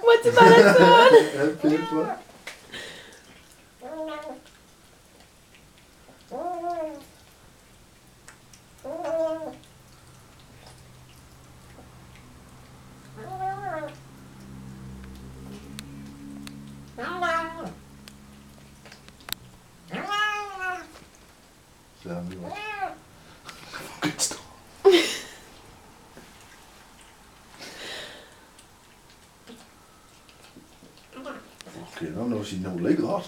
What's about it, son? Ja, heb nog het. Oké, nou, nou is hij nou lekker.